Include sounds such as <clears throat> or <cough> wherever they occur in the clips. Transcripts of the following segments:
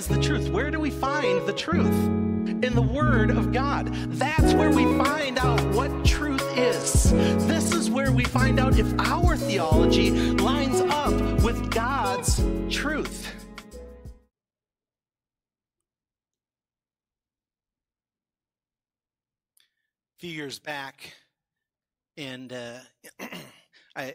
is the truth? Where do we find the truth? In the Word of God. That's where we find out what truth is. This is where we find out if our theology lines up with God's truth. A few years back, and uh, <clears throat> I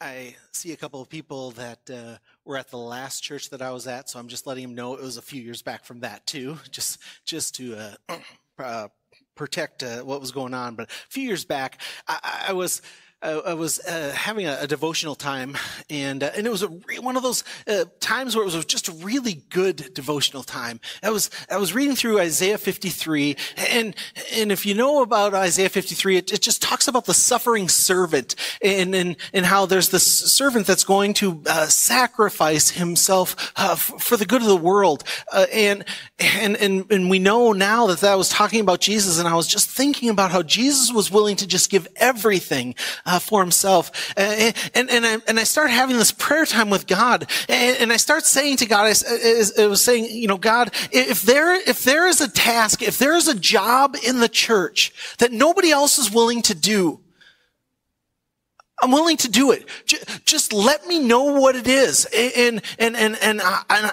I see a couple of people that uh, were at the last church that I was at, so I'm just letting them know it was a few years back from that too, <laughs> just just to uh, <clears throat> uh, protect uh, what was going on. But a few years back, I, I was I was uh, having a, a, devotional time, and uh, and it was re- one of those uh, times where it was just a really good devotional time. I was I was reading through Isaiah 53, and and if you know about Isaiah 53, it, it just talks about the suffering servant, and and and how there's this servant that's going to uh, sacrifice himself uh, f- for the good of the world, and and and and we know now that that was talking about Jesus, and I was just thinking about how Jesus was willing to just give everything uh, for himself. And, and, and, I, and I start having this prayer time with God. And, and I start saying to God, I, I was saying, you know, God, if there, if there is a task, if there is a job in the church that nobody else is willing to do, I'm willing to do it. Just let me know what it is and, and, and, and,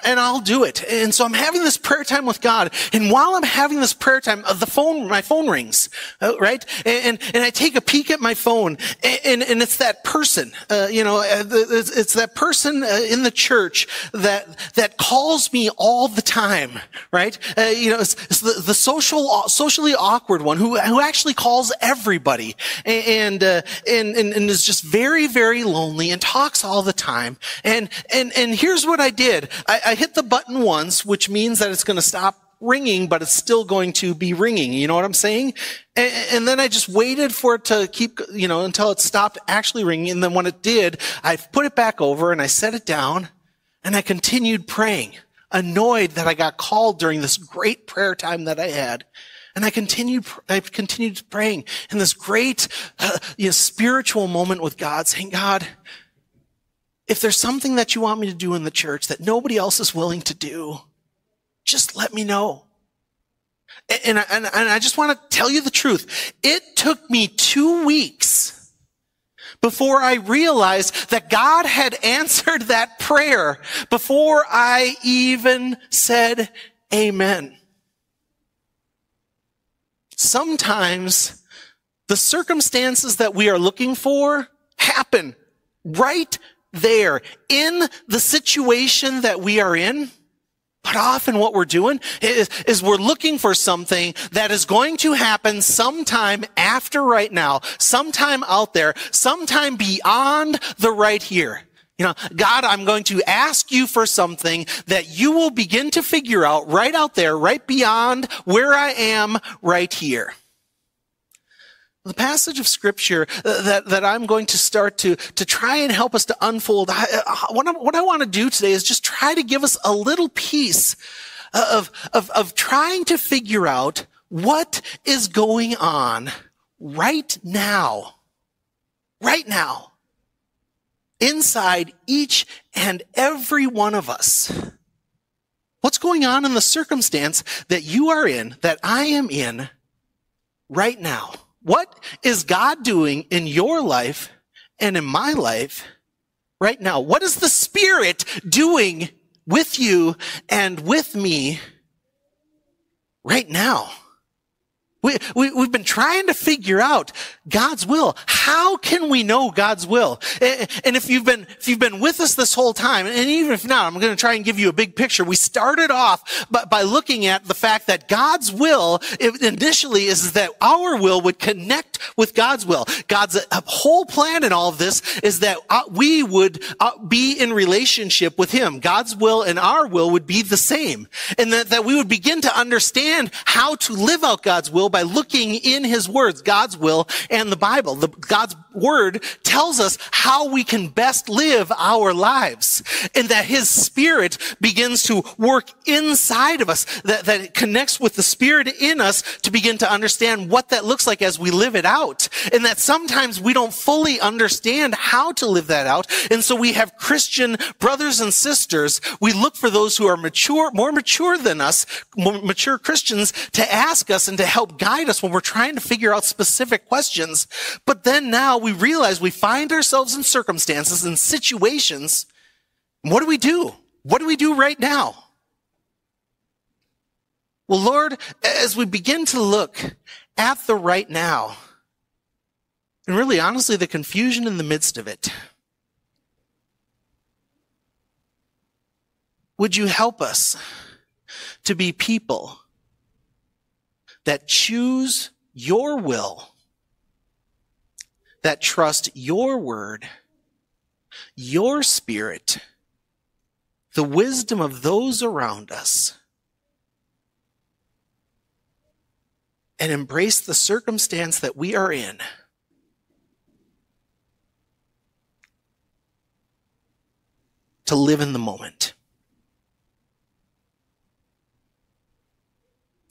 and, I'll do it. And so I'm having this prayer time with God. And while I'm having this prayer time, uh, the phone, my phone rings, uh, right? And, and I take a peek at my phone and, and it's that person, uh, you know, uh, it's that person in the church that, that calls me all the time, right? Uh, you know, it's, it's the, the social, socially awkward one who, who actually calls everybody and, and, and, and is just just very, very lonely and talks all the time. And, and, and here's what I did. I, I hit the button once, which means that it's going to stop ringing, but it's still going to be ringing. You know what I'm saying? And, and, then I just waited for it to keep, you know, until it stopped actually ringing. And then when it did, I put it back over and I set it down and I continued praying, annoyed that I got called during this great prayer time that I had. And I continued, I continued praying in this great uh, you know, spiritual moment with God, saying, God, if there's something that you want me to do in the church that nobody else is willing to do, just let me know. And, and, and I just want to tell you the truth. It took me two weeks before I realized that God had <laughs> answered that prayer before I even said amen. Sometimes the circumstances that we are looking for happen right there in the situation that we are in. But often what we're doing is, is, we're looking for something that is going to happen sometime after right now, sometime out there, sometime beyond the right here. You know, God, I'm going to ask you for something that you will begin to figure out right out there, right beyond where I am right here. The passage of scripture uh, that, that I'm going to start to, to try and help us to unfold, uh, what, I, what I want to do today is just try to give us a little piece of, of, of trying to figure out what is going on right now. Right now inside each and every one of us. What's going on in the circumstance that you are in, that I am in right now? What is God doing in your life and in my life right now? What is the Spirit doing with you and with me right now? We, we, we've been trying to figure out God's will. How can we know God's will? And if you've been, if you've been with us this whole time, and even if not, I'm going to try and give you a big picture. We started off by, by looking at the fact that God's will initially is that our will would connect with God's will. God's whole plan in all of this is that uh, we would uh, be in relationship with Him. God's will and our will would be the same. And that, that we would begin to understand how to live out God's will by looking in his words, God's will and the Bible. The, God's word tells us how we can best live our lives and that his spirit begins to work inside of us, that, that it connects with the spirit in us to begin to understand what that looks like as we live it out. And that sometimes we don't fully understand how to live that out. And so we have Christian brothers and sisters. We look for those who are mature, more mature than us, more mature Christians to ask us and to help guide us when we're trying to figure out specific questions. But then now we realize we find ourselves in circumstances and situations. What do we do? What do we do right now? Well, Lord, as we begin to look at the right now, and really honestly, the confusion in the midst of it, would you help us to be people that choose your will, that trust your word, your spirit, the wisdom of those around us, and embrace the circumstance that we are in. To live in the moment.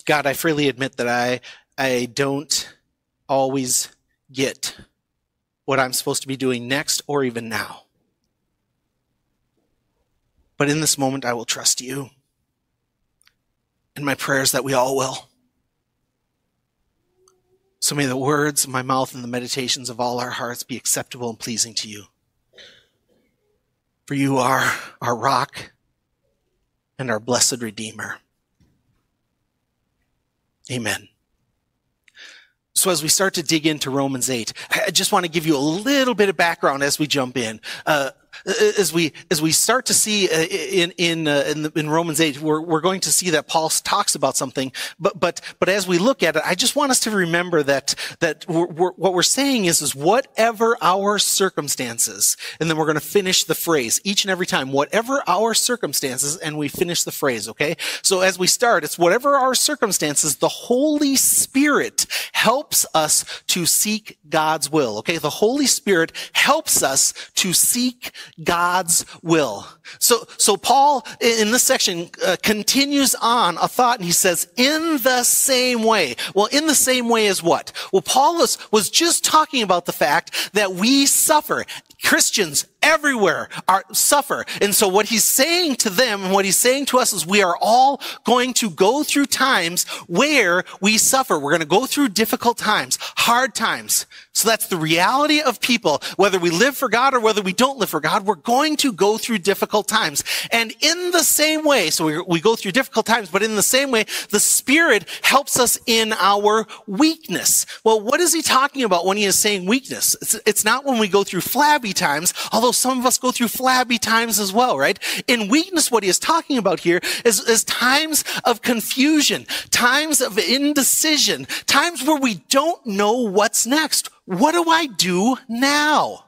God, I freely admit that I, I don't always get what I'm supposed to be doing next or even now. But in this moment, I will trust you. And my prayers that we all will. So may the words of my mouth and the meditations of all our hearts be acceptable and pleasing to you. For you are our rock and our blessed Redeemer. Amen. So as we start to dig into Romans 8, I just want to give you a little bit of background as we jump in. Uh, as we as we start to see uh, in in uh, in, the, in, Romans eight, we're we're going to see that Paul talks about something. But but but as we look at it, I just want us to remember that that we're, we're, what we're saying is is whatever our circumstances, and then we're going to finish the phrase each and every time. Whatever our circumstances, and we finish the phrase. Okay. So as we start, it's whatever our circumstances. The Holy Spirit helps us to seek God's will. Okay. The Holy Spirit helps us to seek God's will. So, so Paul in this section uh, continues on a thought and he says, in the same way. Well, in the same way as what? Well, Paul was, was just talking about the fact that we suffer. Christians everywhere are suffer. And so what he's saying to them and what he's saying to us is we are all going to go through times where we suffer. We're going to go through difficult times, hard times. So that's the reality of people. Whether we live for God or whether we don't live for God, we're going to go through difficult times. And in the same way, so we, we go through difficult times, but in the same way, the Spirit helps us in our weakness. Well, what is he talking about when he is saying weakness? It's, it's not when we go through flabby times, although some of us go through flabby times as well, right? In weakness, what he is talking about here is, is times of confusion, times of indecision, times where we don't know what's next what do I do now?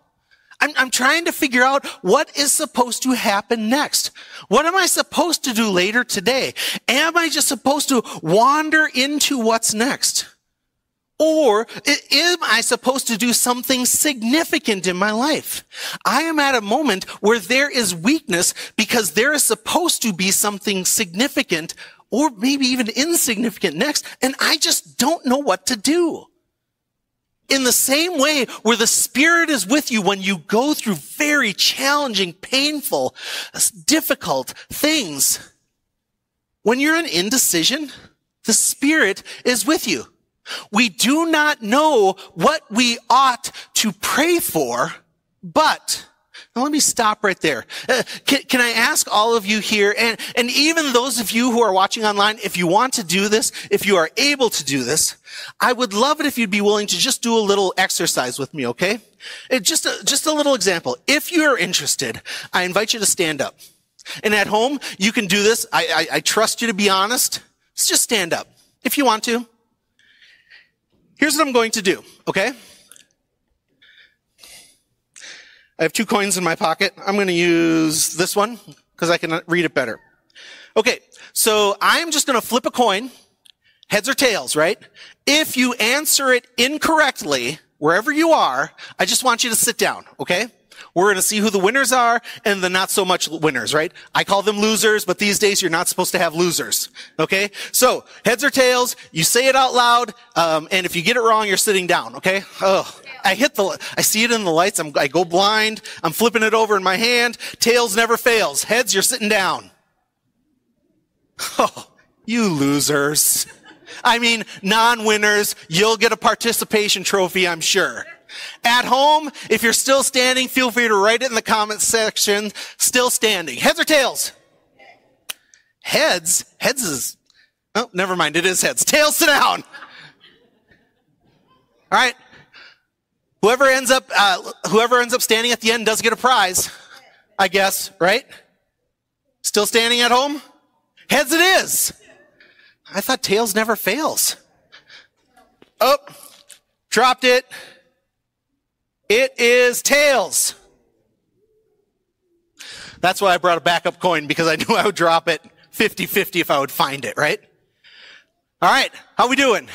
I'm, I'm, trying to figure out what is supposed to happen next. What am I supposed to do later today? Am I just supposed to wander into what's next? Or am I supposed to do something significant in my life? I am at a moment where there is weakness because there is supposed to be something significant or maybe even insignificant next, and I just don't know what to do. In the same way where the Spirit is with you when you go through very challenging, painful, difficult things, when you're in indecision, the Spirit is with you. We do not know what we ought to pray for, but now let me stop right there. Uh, can, can, I ask all of you here, and, and even those of you who are watching online, if you want to do this, if you are able to do this, I would love it if you'd be willing to just do a little exercise with me, okay? It, just, a, just a little example. If you're interested, I invite you to stand up. And at home, you can do this. I, I, I trust you to be honest. Just stand up if you want to. Here's what I'm going to do, okay? I have two coins in my pocket. I'm going to use this one because I can read it better. Okay, so I'm just going to flip a coin Heads or tails, right? If you answer it incorrectly, wherever you are, I just want you to sit down, okay? We're going to see who the winners are and the not so much winners, right? I call them losers, but these days you're not supposed to have losers. Okay? So, heads or tails, you say it out loud, um, and if you get it wrong, you're sitting down, okay? Oh, I hit the, I see it in the lights, I'm, I go blind, I'm flipping it over in my hand. Tails never fails. Heads, you're sitting down. Oh, you losers. I mean, non-winners, you'll get a participation trophy, I'm sure. At home, if you're still standing, feel free to write it in the comments section. Still standing. Heads or tails? Heads? Heads is, oh, never mind. It is heads. Tails, sit down. All right. Whoever ends up, uh, whoever ends up standing at the end does get a prize, I guess, right? Still standing at home? Heads it is. I thought tails never fails. Oh, dropped it. It is tails. That's why I brought a backup coin because I knew I would drop it 50-50 if I would find it, right? All right. How we doing?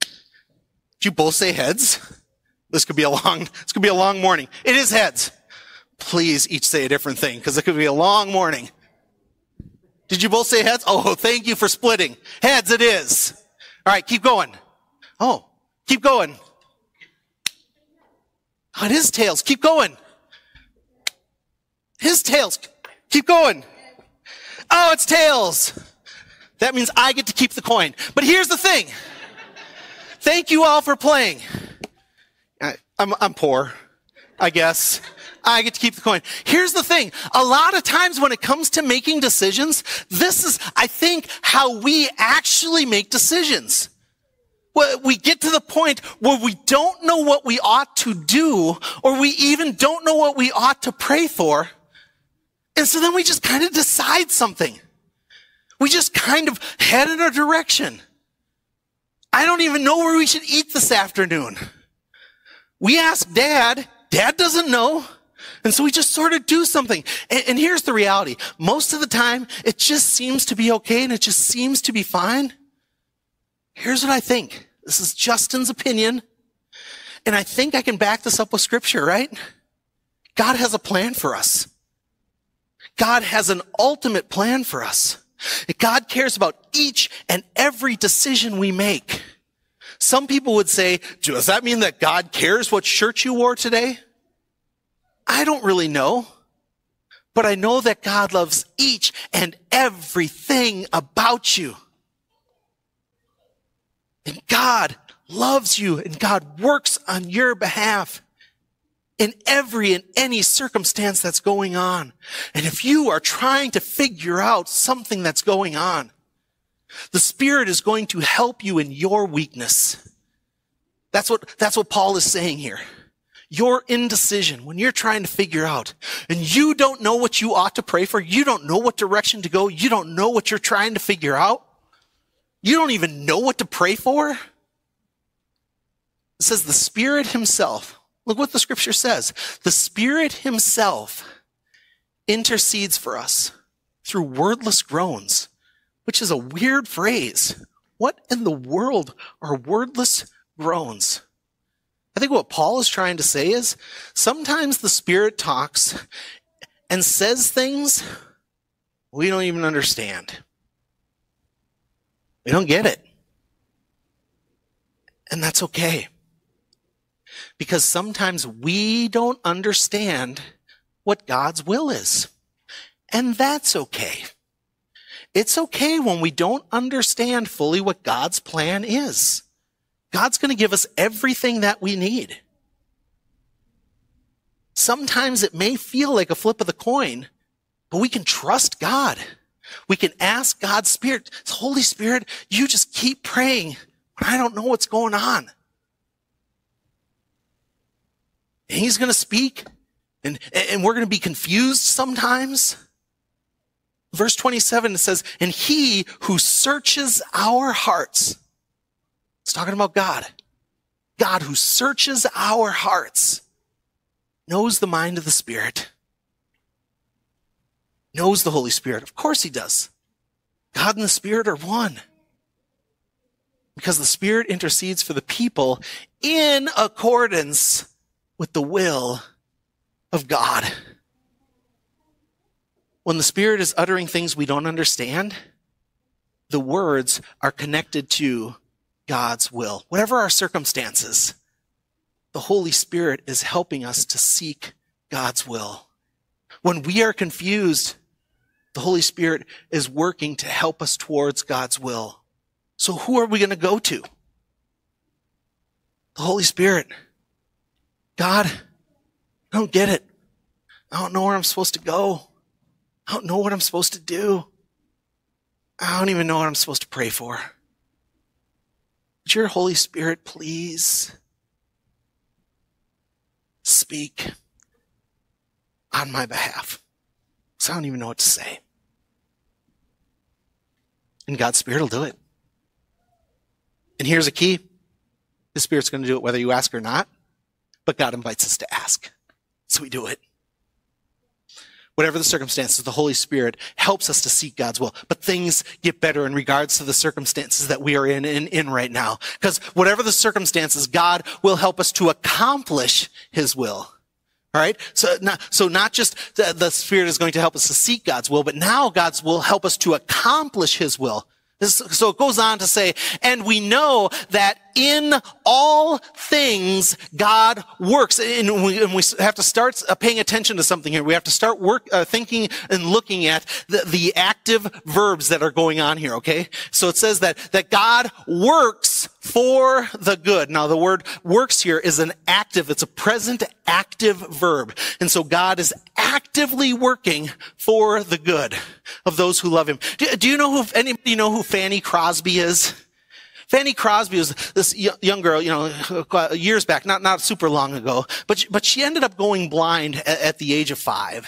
Did you both say heads? This could be a long, this could be a long morning. It is heads. Please each say a different thing because it could be a long morning. Did you both say heads? Oh, thank you for splitting. Heads it is. All right, keep going. Oh, keep going. Oh, his tails. Keep going. His tails. Keep going. Oh, it's tails. That means I get to keep the coin. But here's the thing. Thank you all for playing. I, I'm, I'm poor, I guess. I get to keep the coin. Here's the thing. A lot of times when it comes to making decisions, this is, I think, how we actually make decisions. We get to the point where we don't know what we ought to do, or we even don't know what we ought to pray for. And so then we just kind of decide something. We just kind of head in a direction. I don't even know where we should eat this afternoon. We ask dad. Dad doesn't know. And so we just sort of do something. And, and, here's the reality. Most of the time, it just seems to be okay and it just seems to be fine. Here's what I think. This is Justin's opinion. And I think I can back this up with scripture, right? God has a plan for us. God has an ultimate plan for us. God cares about each and every decision we make. Some people would say, does that mean that God cares what shirt you wore today? I don't really know, but I know that God loves each and everything about you. And God loves you and God works on your behalf in every and any circumstance that's going on. And if you are trying to figure out something that's going on, the Spirit is going to help you in your weakness. That's what, that's what Paul is saying here. Your indecision, when you're trying to figure out and you don't know what you ought to pray for, you don't know what direction to go, you don't know what you're trying to figure out, you don't even know what to pray for. It says the Spirit Himself, look what the scripture says. The Spirit Himself intercedes for us through wordless groans, which is a weird phrase. What in the world are wordless groans? I think what Paul is trying to say is sometimes the Spirit talks and says things we don't even understand. We don't get it. And that's okay. Because sometimes we don't understand what God's will is. And that's okay. It's okay when we don't understand fully what God's plan is. God's going to give us everything that we need. Sometimes it may feel like a flip of the coin, but we can trust God. We can ask God's Spirit, Holy Spirit, you just keep praying I don't know what's going on. And He's going to speak, and, and we're going to be confused sometimes. Verse 27, it says, And He who searches our hearts, it's talking about God. God who searches our hearts knows the mind of the Spirit, knows the Holy Spirit. Of course he does. God and the Spirit are one. Because the Spirit intercedes for the people in accordance with the will of God. When the Spirit is uttering things we don't understand, the words are connected to God's will. Whatever our circumstances, the Holy Spirit is helping us to seek God's will. When we are confused, the Holy Spirit is working to help us towards God's will. So who are we going to go to? The Holy Spirit. God, I don't get it. I don't know where I'm supposed to go. I don't know what I'm supposed to do. I don't even know what I'm supposed to pray for. Would your Holy Spirit please speak on my behalf? So I don't even know what to say. And God's Spirit will do it. And here's a key. The Spirit's going to do it whether you ask or not, but God invites us to ask. So we do it whatever the circumstances, the Holy Spirit helps us to seek God's will. But things get better in regards to the circumstances that we are in, in, in right now. Because whatever the circumstances, God will help us to accomplish His will. All right. So not, so not just the, the Spirit is going to help us to seek God's will, but now God's will help us to accomplish His will. So it goes on to say, and we know that in all things God works. And we, and we have to start uh, paying attention to something here. We have to start work, uh, thinking and looking at the, the active verbs that are going on here, okay? So it says that, that God works for the good. Now the word works here is an active, it's a present active verb. And so God is actively working for the good of those who love him. Do, do you know who, anybody know who Fanny Crosby is? Fanny Crosby was this young girl, you know, years back, not, not super long ago, but, but she ended up going blind at, at the age of five,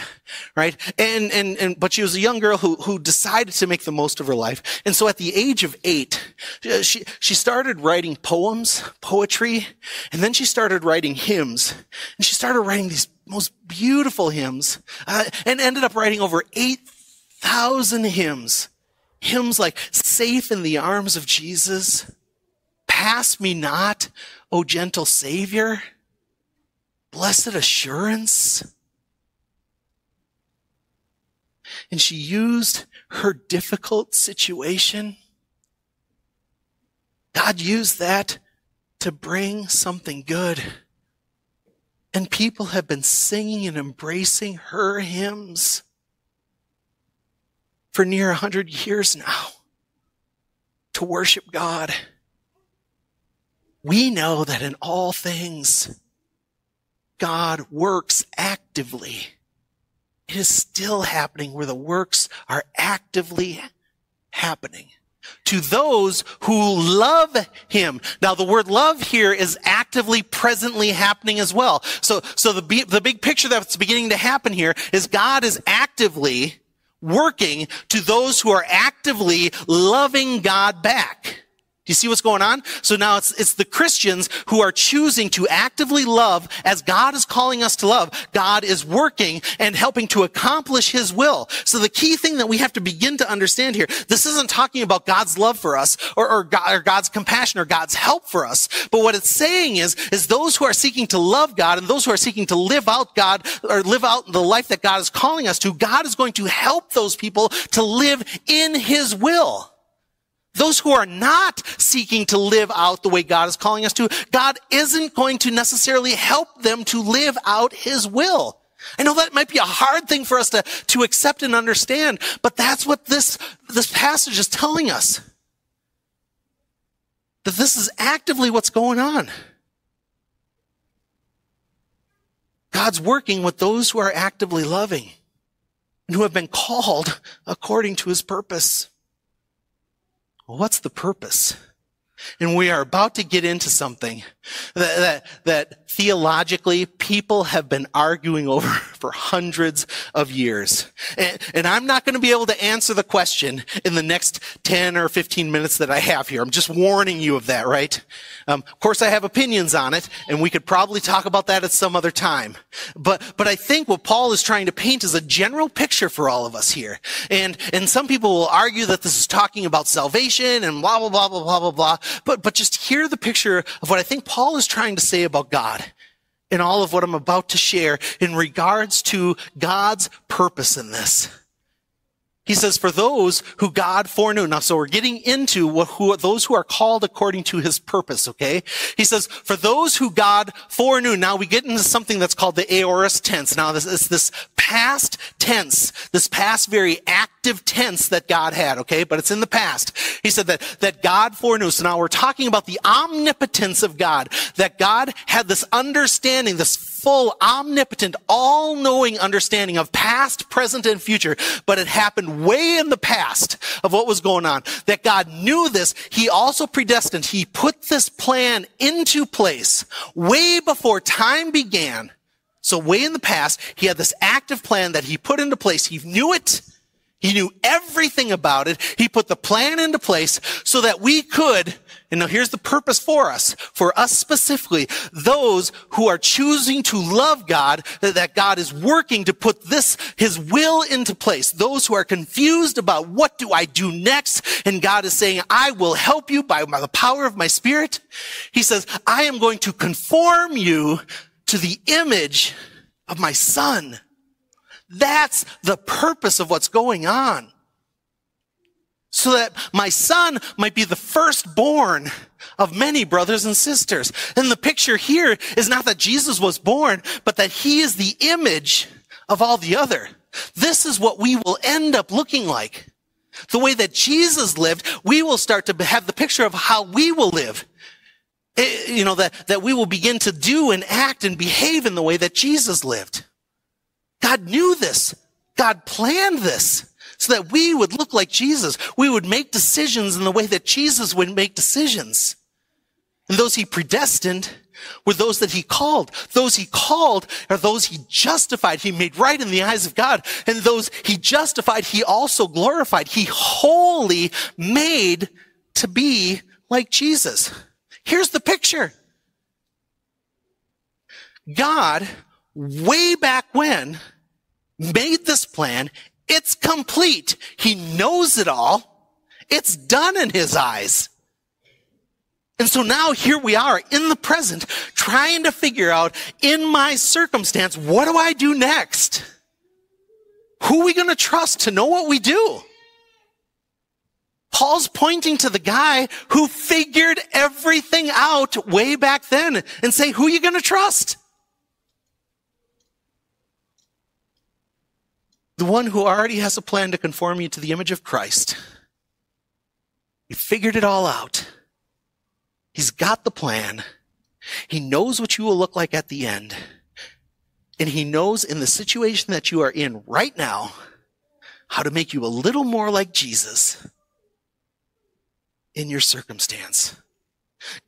right? And, and, and, but she was a young girl who, who decided to make the most of her life. And so at the age of eight, she, she started writing poems, poetry, and then she started writing hymns. And she started writing these most beautiful hymns, uh, and ended up writing over 8,000 hymns Hymns like Safe in the Arms of Jesus, Pass Me Not, O Gentle Savior, Blessed Assurance. And she used her difficult situation. God used that to bring something good. And people have been singing and embracing her hymns for near a hundred years now to worship God. We know that in all things, God works actively. It is still happening where the works are actively happening to those who love him. Now the word love here is actively presently happening as well. So, so the, the big picture that's beginning to happen here is God is actively working to those who are actively loving God back. You see what's going on? So now it's, it's the Christians who are choosing to actively love as God is calling us to love. God is working and helping to accomplish his will. So the key thing that we have to begin to understand here, this isn't talking about God's love for us or, or, God, or God's compassion or God's help for us. But what it's saying is, is those who are seeking to love God and those who are seeking to live out God or live out the life that God is calling us to, God is going to help those people to live in his will. Those who are not seeking to live out the way God is calling us to, God isn't going to necessarily help them to live out his will. I know that might be a hard thing for us to, to accept and understand, but that's what this, this passage is telling us. That this is actively what's going on. God's working with those who are actively loving and who have been called according to his purpose. Well, what's the purpose? And we are about to get into something that, that, that, theologically people have been arguing over for hundreds of years. And, and I'm not going to be able to answer the question in the next 10 or 15 minutes that I have here. I'm just warning you of that, right? Um, of course, I have opinions on it, and we could probably talk about that at some other time. But, but I think what Paul is trying to paint is a general picture for all of us here. And, and some people will argue that this is talking about salvation and blah, blah, blah, blah, blah, blah, blah. But, but just hear the picture of what I think Paul is trying to say about God in all of what I'm about to share in regards to God's purpose in this. He says, for those who God foreknew. Now, so we're getting into what, who, those who are called according to his purpose, okay? He says, for those who God foreknew. Now we get into something that's called the aorist tense. Now this is this past tense, this past very active tense that God had, okay? But it's in the past. He said that, that God foreknew. So now we're talking about the omnipotence of God, that God had this understanding, this full, omnipotent, all-knowing understanding of past, present, and future, but it happened way in the past of what was going on. That God knew this. He also predestined. He put this plan into place way before time began. So way in the past, he had this active plan that he put into place. He knew it. He knew everything about it. He put the plan into place so that we could and now here's the purpose for us, for us specifically, those who are choosing to love God, that, God is working to put this, His will into place. Those who are confused about what do I do next, and God is saying, I will help you by the power of my Spirit. He says, I am going to conform you to the image of my Son. That's the purpose of what's going on so that my son might be the firstborn of many brothers and sisters. And the picture here is not that Jesus was born, but that he is the image of all the other. This is what we will end up looking like. The way that Jesus lived, we will start to have the picture of how we will live. It, eh, you know, that, that we will begin to do and act and behave in the way that Jesus lived. God knew this. God planned this so that we would look like Jesus. We would make decisions in the way that Jesus would make decisions. And those he predestined were those that he called. Those he called are those he justified. He made right in the eyes of God. And those he justified, he also glorified. He wholly made to be like Jesus. Here's the picture. God, way back when, made this plan it's complete. He knows it all. It's done in his eyes. And so now here we are in the present trying to figure out in my circumstance, what do I do next? Who are we going to trust to know what we do? Paul's pointing to the guy who figured everything out way back then and say, who are you going to trust? The one who already has a plan to conform you to the image of Christ. He figured it all out. He's got the plan. He knows what you will look like at the end. And he knows in the situation that you are in right now how to make you a little more like Jesus in your circumstance.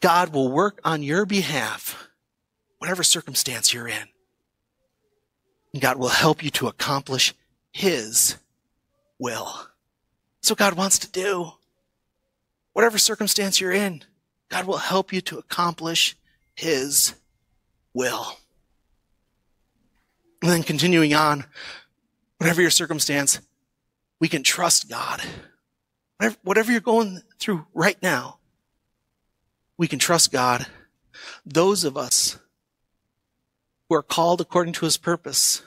God will work on your behalf, whatever circumstance you're in. God will help you to accomplish his will. That's what God wants to do. Whatever circumstance you're in, God will help you to accomplish His will. And then continuing on, whatever your circumstance, we can trust God. Whatever, whatever you're going through right now, we can trust God. Those of us who are called according to His purpose,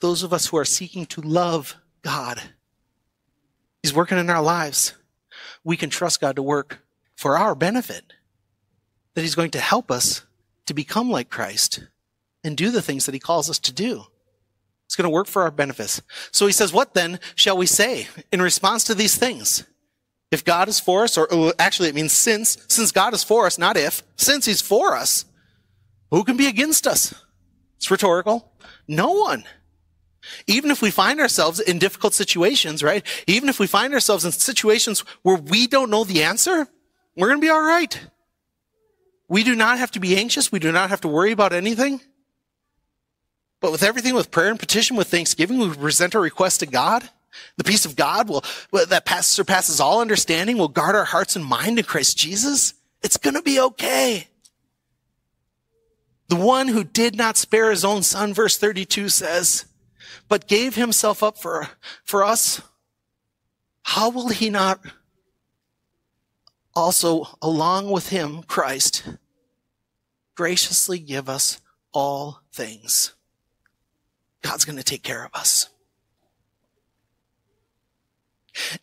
those of us who are seeking to love God. He's working in our lives. We can trust God to work for our benefit, that He's going to help us to become like Christ and do the things that He calls us to do. It's going to work for our benefits. So He says, What then shall we say in response to these things? If God is for us, or actually it means since, since God is for us, not if, since He's for us, who can be against us? It's rhetorical. No one. Even if we find ourselves in difficult situations, right? Even if we find ourselves in situations where we don't know the answer, we're going to be all right. We do not have to be anxious. We do not have to worry about anything. But with everything, with prayer and petition, with thanksgiving, we present our request to God. The peace of God will, that surpasses all understanding will guard our hearts and mind in Christ Jesus. It's going to be okay. The one who did not spare his own son, verse 32 says, but gave himself up for, for us. How will he not also, along with him, Christ, graciously give us all things? God's going to take care of us.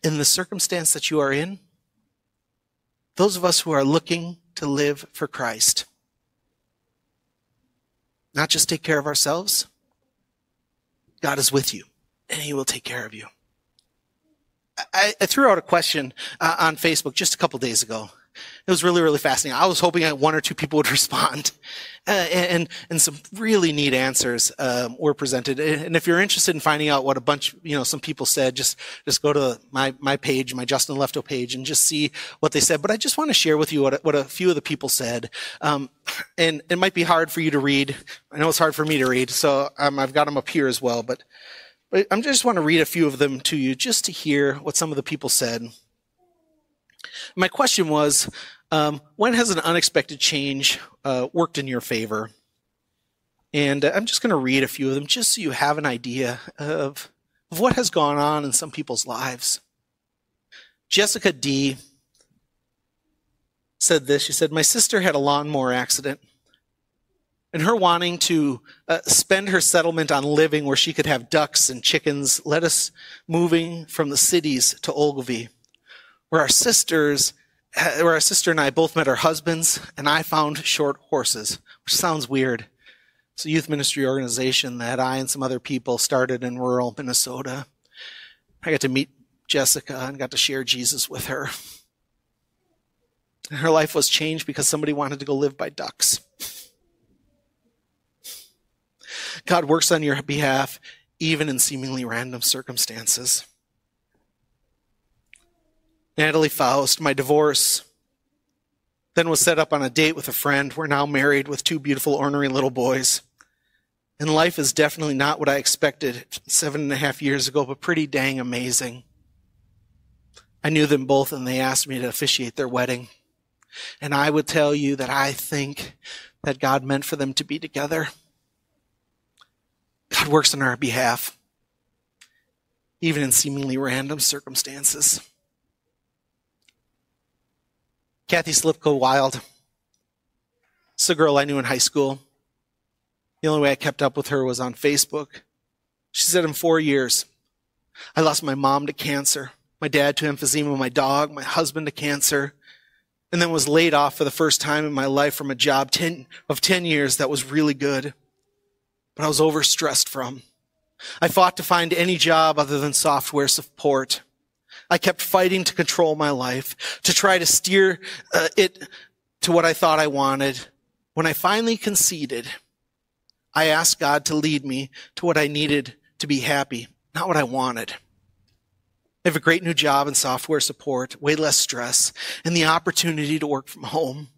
In the circumstance that you are in, those of us who are looking to live for Christ, not just take care of ourselves, God is with you and he will take care of you. I, I threw out a question uh, on Facebook just a couple days ago. It was really, really fascinating. I was hoping that one or two people would <laughs> respond, uh, and and some really neat answers um, were presented. And if you're interested in finding out what a bunch, you know, some people said, just just go to my my page, my Justin Lefto page, and just see what they said. But I just want to share with you what what a few of the people said. Um, and it might be hard for you to read. I know it's hard for me to read, so um, I've got them up here as well. But but I just want to read a few of them to you, just to hear what some of the people said. My question was, um, when has an unexpected change uh, worked in your favor? And uh, I'm just going to read a few of them just so you have an idea of, of what has gone on in some people's lives. Jessica D said this. She said, My sister had a lawnmower accident. And her wanting to uh, spend her settlement on living where she could have ducks and chickens led us moving from the cities to Ogilvie, where our sisters eh, where our sister and I both met our husbands, and I found short horses, which sounds weird. It's a youth ministry organization that I and some other people started in rural Minnesota. I got to meet Jessica and got to share Jesus with her. her life was changed because somebody wanted to go live by ducks. God works on your behalf, even in seemingly random circumstances. Natalie Faust, my divorce. Then was set up on a date with a friend. We're now married with two beautiful, ornery little boys. And life is definitely not what I expected seven and a half years ago, but pretty dang amazing. I knew them both and they asked me to officiate their wedding. And I would tell you that I think that God meant for them to be together. God works on our behalf, even in seemingly random circumstances. Kathy Slipko Wild. It's a girl I knew in high school. The only way I kept up with her was on Facebook. She said in four years, I lost my mom to cancer, my dad to emphysema, my dog, my husband to cancer, and then was laid off for the first time in my life from a job 10, of 10 years that was really good, but I was overstressed from. I fought to find any job other than software support. I kept fighting to control my life, to try to steer uh, it to what I thought I wanted. When I finally conceded, I asked God to lead me to what I needed to be happy, not what I wanted. I have a great new job in software support, way less stress, and the opportunity to work from home.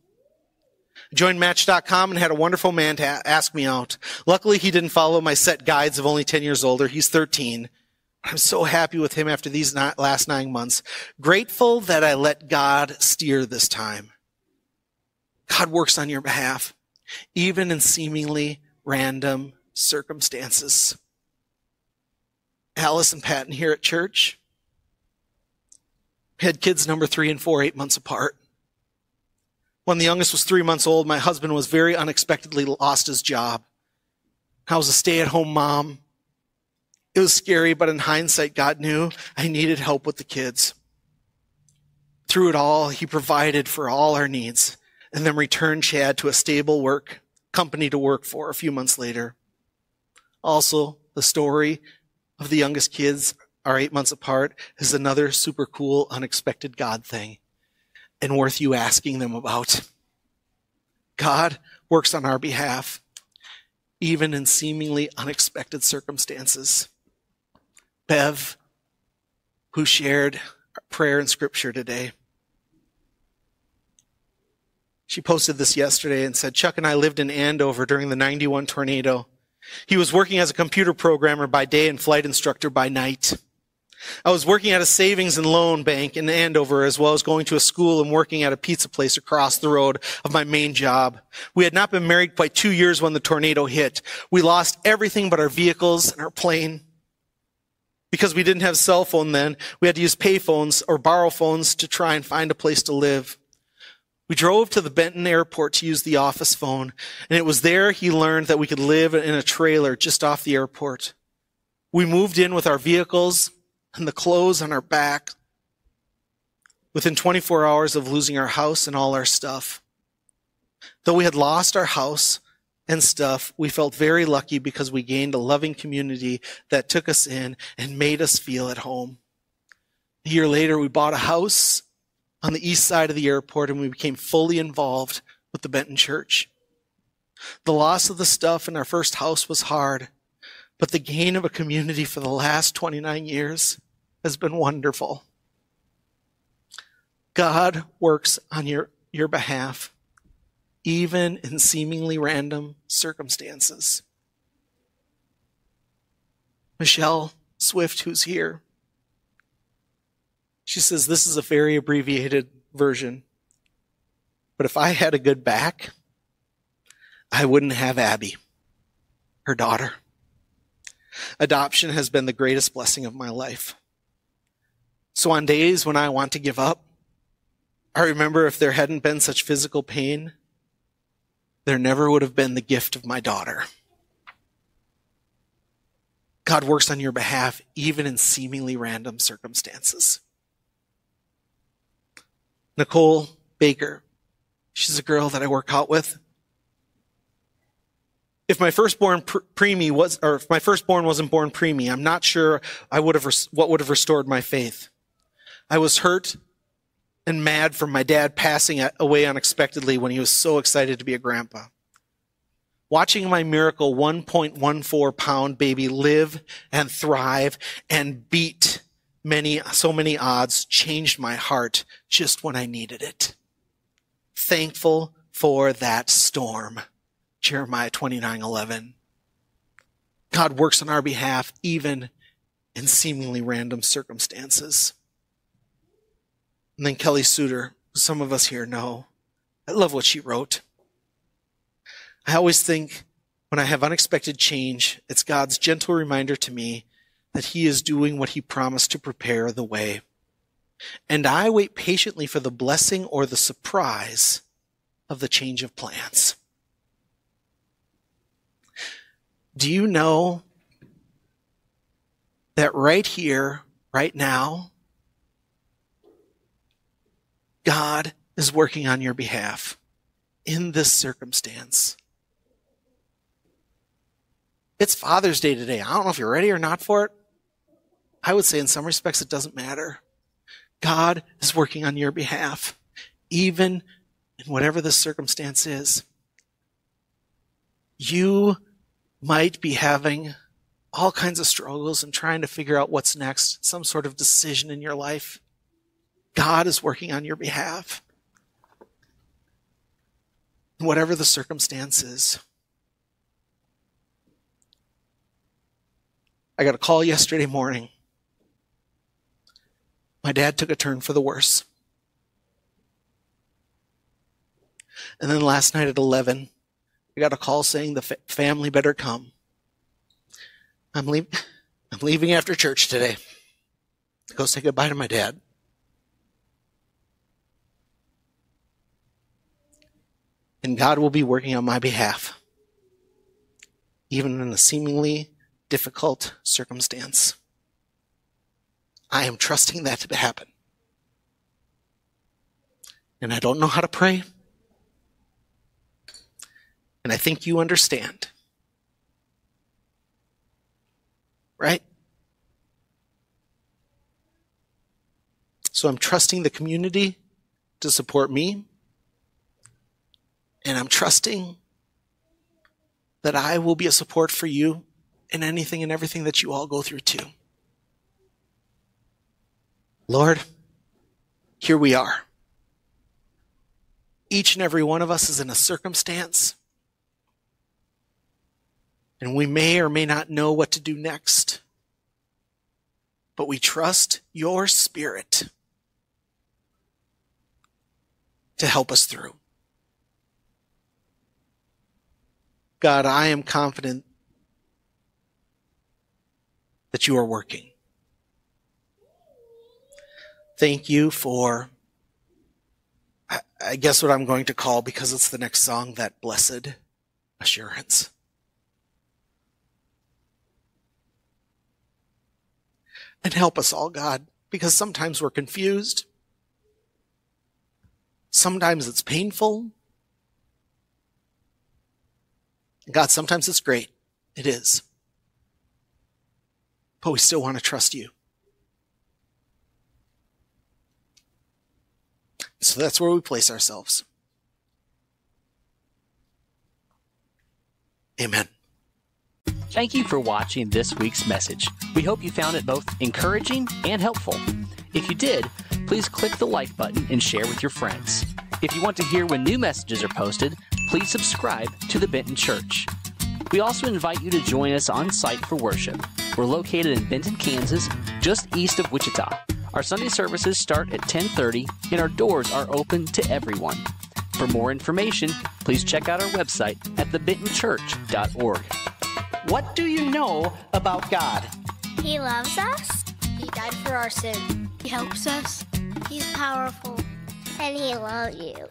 I joined Match.com and had a wonderful man to ask me out. Luckily, he didn't follow my set guides of only 10 years older. He's 13. I'm so happy with him after these last nine months. Grateful that I let God steer this time. God works on your behalf, even in seemingly random circumstances. Alice and Patton here at church had kids number three and four, eight months apart. When the youngest was three months old, my husband was very unexpectedly lost his job. I was a stay at home mom it was scary, but in hindsight, God knew I needed help with the kids. Through it all, He provided for all our needs and then returned Chad to a stable work company to work for a few months later. Also, the story of the youngest kids are eight months apart is another super cool, unexpected God thing and worth you asking them about. God works on our behalf, even in seemingly unexpected circumstances. Bev, who shared prayer and scripture today. She posted this yesterday and said, Chuck and I lived in Andover during the 91 tornado. He was working as a computer programmer by day and flight instructor by night. I was working at a savings and loan bank in Andover, as well as going to a school and working at a pizza place across the road of my main job. We had not been married quite two years when the tornado hit. We lost everything but our vehicles and our plane. Because we didn't have cell phone then, we had to use pay phones or borrow phones to try and find a place to live. We drove to the Benton airport to use the office phone, and it was there he learned that we could live in a trailer just off the airport. We moved in with our vehicles, and the clothes on our back within 24 hours of losing our house and all our stuff. Though we had lost our house and stuff, we felt very lucky because we gained a loving community that took us in and made us feel at home. A year later, we bought a house on the east side of the airport and we became fully involved with the Benton Church. The loss of the stuff in our first house was hard, but the gain of a community for the last 29 years has been wonderful. God works on your, your behalf, even in seemingly random circumstances. Michelle Swift, who's here, she says this is a very abbreviated version. But if I had a good back, I wouldn't have Abby, her daughter. Adoption has been the greatest blessing of my life. So on days when I want to give up, I remember if there hadn't been such physical pain, there never would have been the gift of my daughter. God works on your behalf even in seemingly random circumstances. Nicole Baker, she's a girl that I work out with if my firstborn preemie was, or if my firstborn wasn't born preemie, I'm not sure I would have, what would have restored my faith. I was hurt and mad from my dad passing away unexpectedly when he was so excited to be a grandpa. Watching my miracle 1.14 pound baby live and thrive and beat many, so many odds changed my heart just when I needed it. Thankful for that storm. Jeremiah 29 11. God works on our behalf even in seemingly random circumstances. And then Kelly Suter, some of us here know. I love what she wrote. I always think when I have unexpected change, it's God's gentle reminder to me that He is doing what He promised to prepare the way. And I wait patiently for the blessing or the surprise of the change of plans. Do you know that right here, right now, God is working on your behalf in this circumstance? It's Father's Day today. I don't know if you're ready or not for it. I would say, in some respects, it doesn't matter. God is working on your behalf, even in whatever the circumstance is. You might be having all kinds of struggles and trying to figure out what's next, some sort of decision in your life. God is working on your behalf. Whatever the circumstances. I got a call yesterday morning. My dad took a turn for the worse. And then last night at 11, I got a call saying the fa- family better come. I'm leaving. <laughs> I'm leaving after church today to go say goodbye to my dad. And God will be working on my behalf, even in a seemingly difficult circumstance. I am trusting that to happen. And I don't know how to pray. And I think you understand. Right? So I'm trusting the community to support me. And I'm trusting that I will be a support for you in anything and everything that you all go through too. Lord, here we are. Each and every one of us is in a circumstance And we may or may not know what to do next. But we trust your spirit to help us through. God, I am confident that you are working. Thank you for, I guess, what I'm going to call, because it's the next song, that blessed assurance. And help us all, God, because sometimes we're confused. Sometimes it's painful. God, sometimes it's great. It is. But we still want to trust you. So that's where we place ourselves. Amen. Thank you for watching this week's message. We hope you found it both encouraging and helpful. If you did, please click the like button and share with your friends. If you want to hear when new messages are posted, please subscribe to the Benton Church. We also invite you to join us on site for worship. We're located in Benton, Kansas, just east of Wichita. Our Sunday services start at 10:30 and our doors are open to everyone. For more information, please check out our website at thebentonchurch.org. What do you know about God? He loves us. He died for our sin. He helps us. He's powerful. And he loves you.